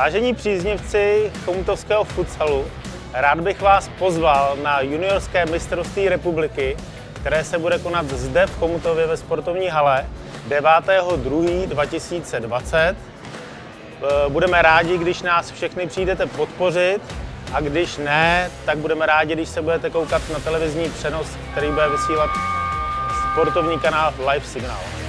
Vážení příznivci chomutovského futsalu, rád bych vás pozval na juniorské mistrovství republiky, které se bude konat zde v Chomutově ve sportovní hale 9.2.2020. E, budeme rádi, když nás všechny přijdete podpořit a když ne, tak budeme rádi, když se budete koukat na televizní přenos, který bude vysílat sportovní kanál Live Signal.